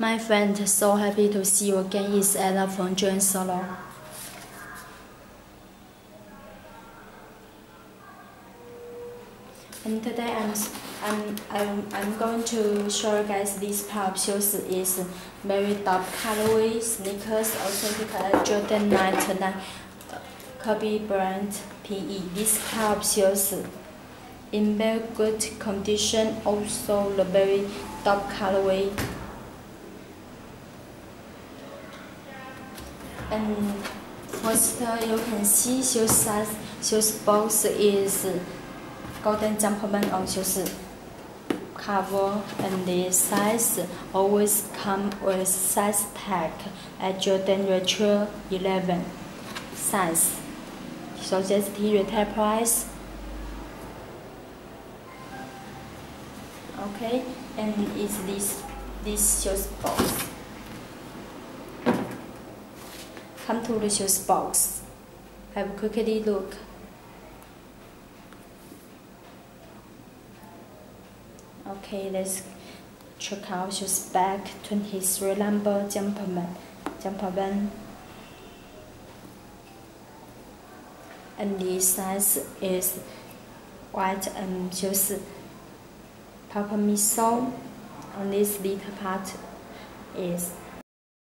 My friend, so happy to see you again. It's Ella from Jordansole. And today I'm I'm I'm, I'm going to show you guys this pair of shoes is very top colorway sneakers authentic Air Jordan 99 Kobe Bryant PE. This pair of shoes in very good condition also the very top colorway and first you can see shoes size shoes box is golden jumpman on shoes cover and the size always come with size tag Air Jordan Retro 11 size. So the retail price. Okay, and is this this shoes box. Come to shoes box. Have a quickly look. Okay, let's check out shoes back 23 number Jumpman. Jumpman. And the size is white and shoes purple miso. On this little part is